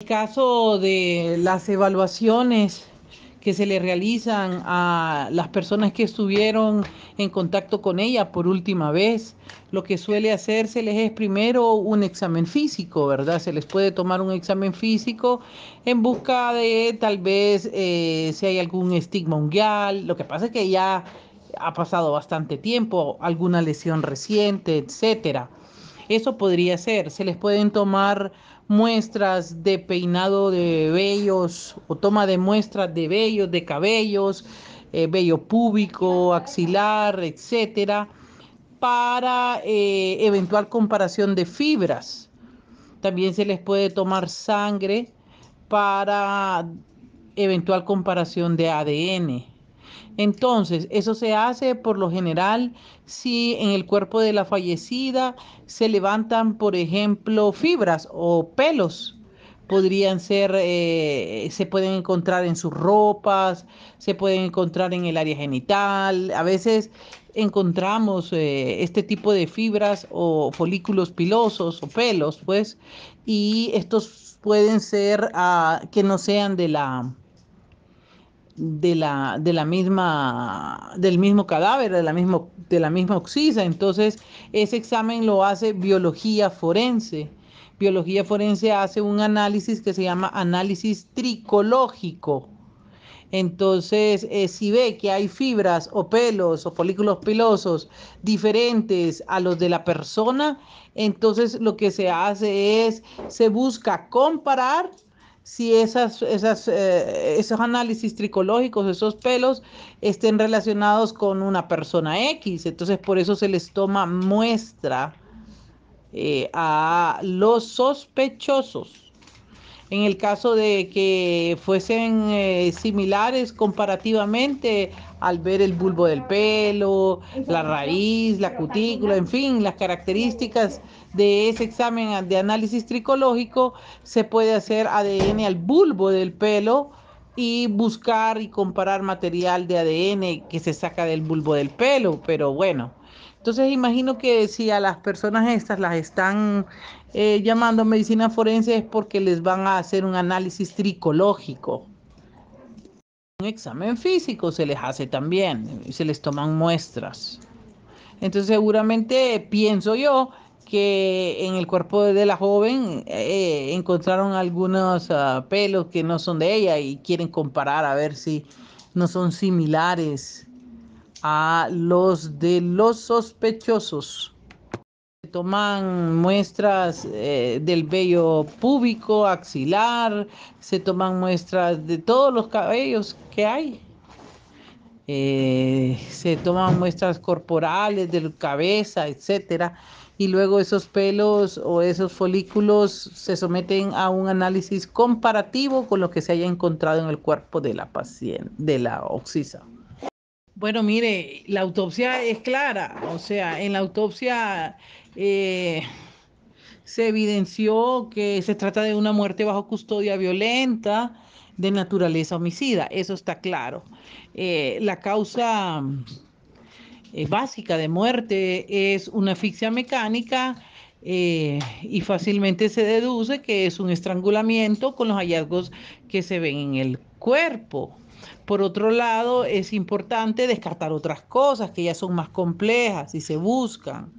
el caso de las evaluaciones que se le realizan a las personas que estuvieron en contacto con ella por última vez, lo que suele hacérseles es primero un examen físico, ¿verdad? Se les puede tomar un examen físico en busca de tal vez eh, si hay algún estigma unguial. Lo que pasa es que ya ha pasado bastante tiempo, alguna lesión reciente, etcétera. Eso podría ser. Se les pueden tomar muestras de peinado de vellos o toma de muestras de vellos, de cabellos, eh, vello púbico, axilar, etcétera, para eh, eventual comparación de fibras. También se les puede tomar sangre para eventual comparación de ADN. Entonces, eso se hace por lo general si en el cuerpo de la fallecida se levantan, por ejemplo, fibras o pelos. Podrían ser, eh, se pueden encontrar en sus ropas, se pueden encontrar en el área genital. A veces encontramos eh, este tipo de fibras o folículos pilosos o pelos, pues, y estos pueden ser ah, que no sean de la, de la, de la misma, del mismo cadáver, de la, mismo, de la misma oxisa. Entonces, ese examen lo hace biología forense. Biología forense hace un análisis que se llama análisis tricológico. Entonces, eh, si ve que hay fibras o pelos o folículos pilosos diferentes a los de la persona, entonces lo que se hace es, se busca comparar si esas, esas, eh, esos análisis tricológicos, esos pelos, estén relacionados con una persona X. Entonces, por eso se les toma muestra eh, a los sospechosos. En el caso de que fuesen eh, similares comparativamente al ver el bulbo del pelo, la raíz, la cutícula, en fin, las características de ese examen de análisis tricológico, se puede hacer ADN al bulbo del pelo y buscar y comparar material de ADN que se saca del bulbo del pelo, pero bueno. Entonces imagino que si a las personas estas las están eh, llamando medicina forense es porque les van a hacer un análisis tricológico. Un examen físico se les hace también, se les toman muestras. Entonces seguramente pienso yo que en el cuerpo de la joven eh, encontraron algunos ah, pelos que no son de ella y quieren comparar a ver si no son similares a los de los sospechosos. Se toman muestras eh, del vello púbico, axilar, se toman muestras de todos los cabellos que hay. Eh, se toman muestras corporales, de cabeza, etcétera y luego esos pelos o esos folículos se someten a un análisis comparativo con lo que se haya encontrado en el cuerpo de la paciente, de la oxisa. Bueno, mire, la autopsia es clara, o sea, en la autopsia eh, se evidenció que se trata de una muerte bajo custodia violenta de naturaleza homicida, eso está claro. Eh, la causa eh, básica de muerte es una asfixia mecánica y fácilmente se deduce que es un estrangulamiento con los hallazgos que se ven en el cuerpo. Por otro lado, es importante descartar otras cosas que ya son más complejas y se buscan.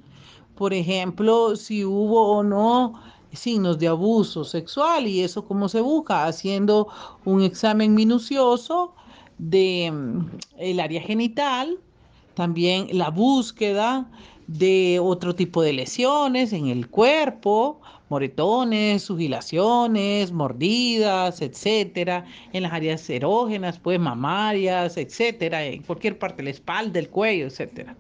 Por ejemplo, si hubo o no signos de abuso sexual y eso cómo se busca haciendo un examen minucioso de mm, el área genital también la búsqueda de otro tipo de lesiones en el cuerpo, moretones, sugilaciones, mordidas, etcétera, en las áreas erógenas, pues mamarias, etcétera, en cualquier parte la espalda, el cuello, etcétera.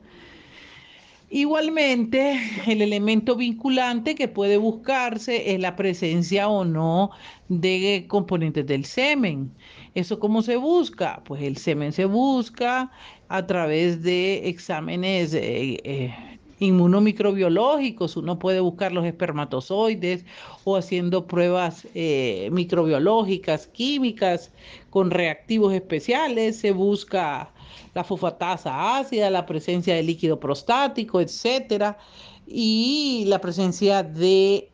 Igualmente, el elemento vinculante que puede buscarse es la presencia o no de componentes del semen. ¿Eso cómo se busca? Pues el semen se busca a través de exámenes eh, eh, inmunomicrobiológicos. Uno puede buscar los espermatozoides o haciendo pruebas eh, microbiológicas, químicas, con reactivos especiales. Se busca la fosfatasa ácida, la presencia de líquido prostático, etcétera, y la presencia de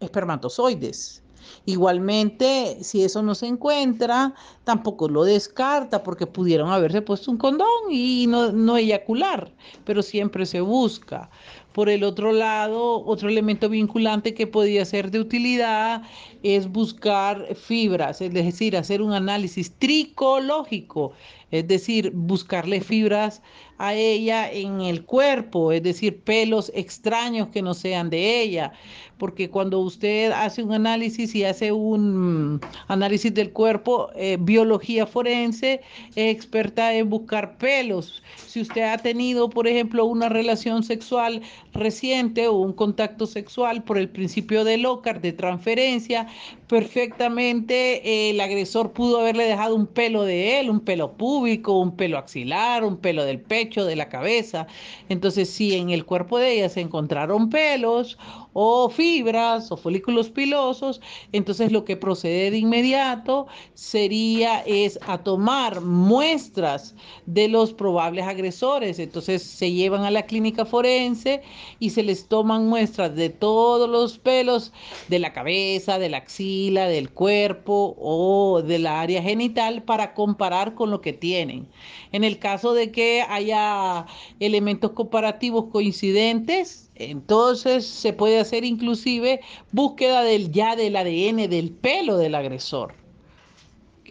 espermatozoides. Igualmente, si eso no se encuentra, tampoco lo descarta porque pudieron haberse puesto un condón y no, no eyacular, pero siempre se busca. Por el otro lado, otro elemento vinculante que podría ser de utilidad es buscar fibras, es decir, hacer un análisis tricológico, es decir, buscarle fibras a ella en el cuerpo, es decir, pelos extraños que no sean de ella, porque cuando usted hace un análisis y hace un análisis del cuerpo, eh, biología forense es experta en buscar pelos. Si usted ha tenido, por ejemplo, una relación sexual reciente o un contacto sexual por el principio de Lockhart, de transferencia, perfectamente el agresor pudo haberle dejado un pelo de él, un pelo púbico, un pelo axilar, un pelo del pecho de la cabeza. Entonces, si en el cuerpo de ella se encontraron pelos o fibras o folículos pilosos, entonces lo que procede de inmediato sería es a tomar muestras de los probables agresores. Entonces se llevan a la clínica forense y se les toman muestras de todos los pelos de la cabeza, de la axila, del cuerpo o de la área genital para comparar con lo que tienen. En el caso de que haya elementos comparativos coincidentes, entonces se puede hacer inclusive búsqueda del ya del ADN del pelo del agresor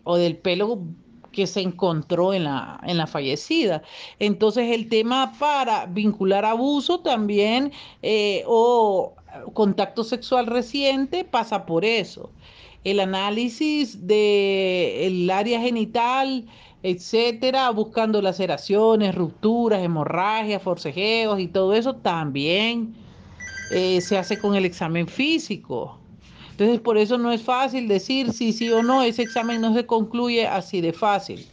o del pelo que se encontró en la, en la fallecida. Entonces el tema para vincular abuso también eh, o contacto sexual reciente pasa por eso. El análisis del área genital, etcétera, buscando laceraciones, rupturas, hemorragias, forcejeos y todo eso también eh, se hace con el examen físico. Entonces, por eso no es fácil decir si sí o no, ese examen no se concluye así de fácil.